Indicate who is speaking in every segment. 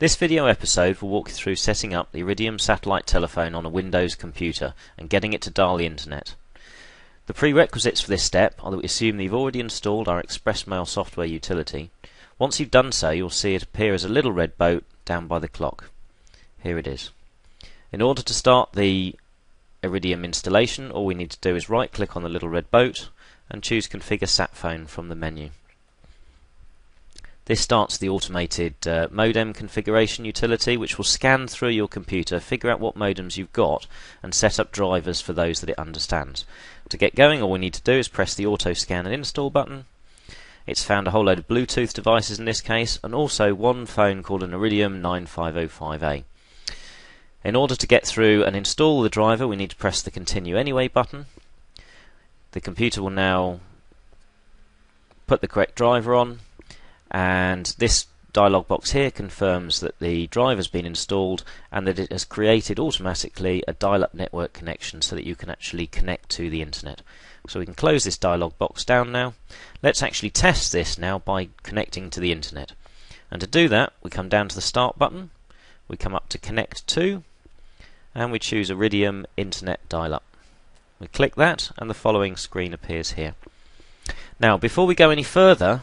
Speaker 1: This video episode will walk you through setting up the Iridium satellite telephone on a Windows computer and getting it to dial the internet. The prerequisites for this step are that we assume that you've already installed our ExpressMail software utility. Once you've done so, you'll see it appear as a little red boat down by the clock. Here it is. In order to start the Iridium installation, all we need to do is right click on the little red boat and choose Configure Sat Phone from the menu. This starts the automated uh, modem configuration utility, which will scan through your computer, figure out what modems you've got, and set up drivers for those that it understands. To get going, all we need to do is press the auto scan and install button. It's found a whole load of Bluetooth devices in this case, and also one phone called an Iridium 9505A. In order to get through and install the driver, we need to press the Continue Anyway button. The computer will now put the correct driver on, and this dialog box here confirms that the driver has been installed and that it has created automatically a dial-up network connection so that you can actually connect to the internet. So we can close this dialog box down now. Let's actually test this now by connecting to the internet. And to do that, we come down to the start button, we come up to connect to, and we choose Iridium Internet Dial-Up. We click that and the following screen appears here. Now, before we go any further,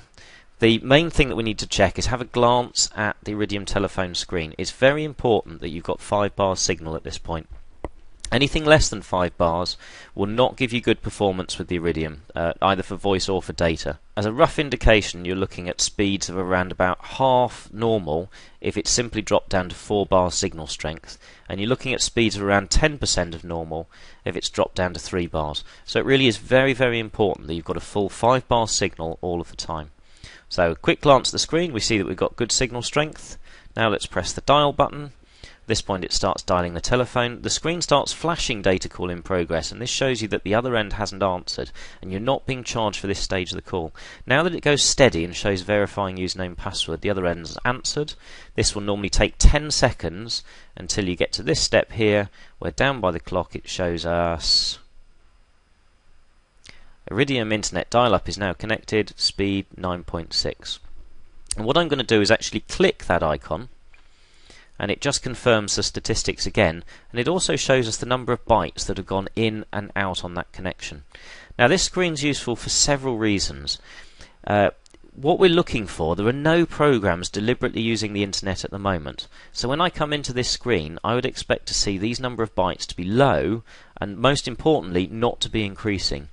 Speaker 1: the main thing that we need to check is have a glance at the Iridium telephone screen. It's very important that you've got 5 bars signal at this point. Anything less than 5 bars will not give you good performance with the Iridium, uh, either for voice or for data. As a rough indication, you're looking at speeds of around about half normal if it's simply dropped down to 4 bar signal strength, and you're looking at speeds of around 10% of normal if it's dropped down to 3 bars. So it really is very, very important that you've got a full 5 bar signal all of the time. So, quick glance at the screen, we see that we've got good signal strength. Now let's press the dial button. At this point it starts dialing the telephone. The screen starts flashing data call in progress, and this shows you that the other end hasn't answered, and you're not being charged for this stage of the call. Now that it goes steady and shows verifying username password, the other end has answered. This will normally take 10 seconds until you get to this step here, where down by the clock it shows us Iridium Internet dial-up is now connected, speed 9.6. And what I'm going to do is actually click that icon, and it just confirms the statistics again, and it also shows us the number of bytes that have gone in and out on that connection. Now this screen's useful for several reasons. Uh, what we're looking for, there are no programs deliberately using the internet at the moment. So when I come into this screen, I would expect to see these number of bytes to be low, and most importantly, not to be increasing.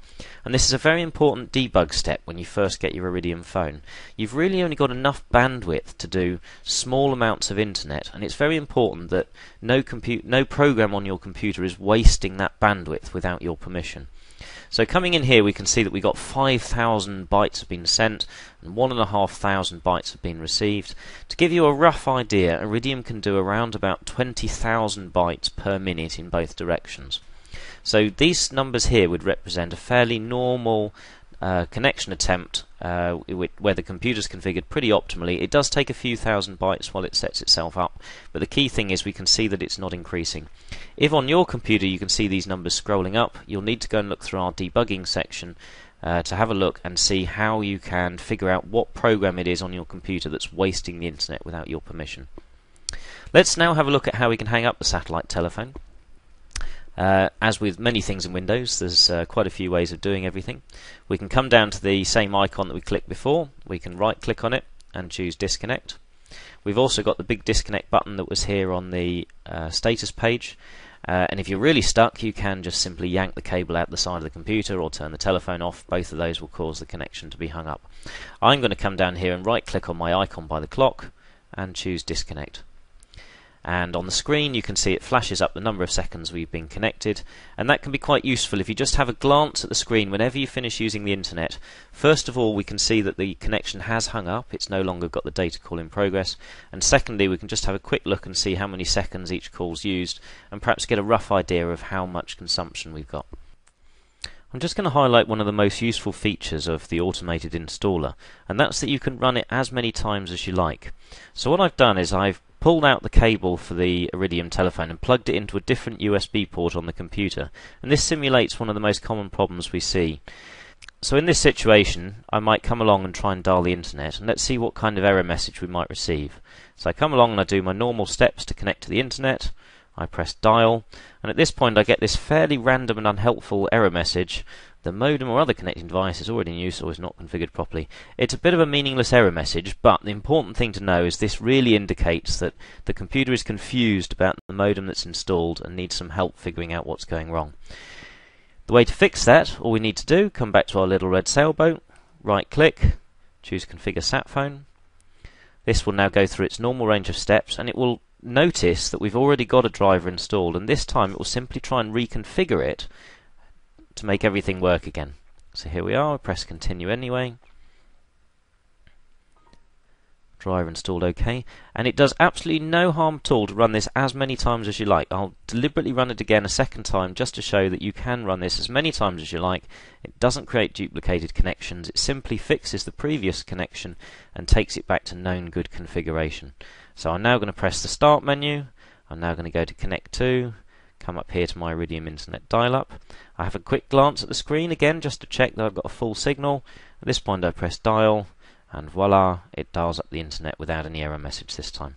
Speaker 1: And this is a very important debug step when you first get your Iridium phone. You've really only got enough bandwidth to do small amounts of internet, and it's very important that no, no program on your computer is wasting that bandwidth without your permission. So coming in here, we can see that we got 5,000 bytes have been sent and 1,500 bytes have been received. To give you a rough idea, Iridium can do around about 20,000 bytes per minute in both directions. So these numbers here would represent a fairly normal uh, connection attempt uh, where the computer's configured pretty optimally. It does take a few thousand bytes while it sets itself up, but the key thing is we can see that it's not increasing. If on your computer you can see these numbers scrolling up, you'll need to go and look through our debugging section uh, to have a look and see how you can figure out what program it is on your computer that's wasting the internet without your permission. Let's now have a look at how we can hang up the satellite telephone. Uh, as with many things in Windows, there's uh, quite a few ways of doing everything. We can come down to the same icon that we clicked before. We can right click on it and choose disconnect. We've also got the big disconnect button that was here on the uh, status page. Uh, and if you're really stuck, you can just simply yank the cable out the side of the computer or turn the telephone off. Both of those will cause the connection to be hung up. I'm going to come down here and right click on my icon by the clock and choose disconnect and on the screen you can see it flashes up the number of seconds we've been connected. And that can be quite useful if you just have a glance at the screen whenever you finish using the internet. First of all we can see that the connection has hung up. It's no longer got the data call in progress. And secondly we can just have a quick look and see how many seconds each call's used and perhaps get a rough idea of how much consumption we've got. I'm just going to highlight one of the most useful features of the automated installer, and that's that you can run it as many times as you like. So what I've done is I've pulled out the cable for the Iridium telephone and plugged it into a different USB port on the computer. And this simulates one of the most common problems we see. So in this situation, I might come along and try and dial the internet, and let's see what kind of error message we might receive. So I come along and I do my normal steps to connect to the internet. I press dial, and at this point I get this fairly random and unhelpful error message. The modem or other connecting device is already in use or is not configured properly. It's a bit of a meaningless error message, but the important thing to know is this really indicates that the computer is confused about the modem that's installed and needs some help figuring out what's going wrong. The way to fix that, all we need to do, come back to our little red sailboat, right click, choose configure sat phone. This will now go through its normal range of steps and it will notice that we've already got a driver installed and this time it will simply try and reconfigure it to make everything work again. So here we are, press continue anyway driver installed OK, and it does absolutely no harm at all to run this as many times as you like. I'll deliberately run it again a second time just to show that you can run this as many times as you like. It doesn't create duplicated connections, it simply fixes the previous connection and takes it back to known good configuration. So I'm now going to press the start menu, I'm now going to go to connect to, come up here to my Iridium Internet dial-up. I have a quick glance at the screen again just to check that I've got a full signal. At this point I press dial, and voila, it dials up the internet without any error message this time.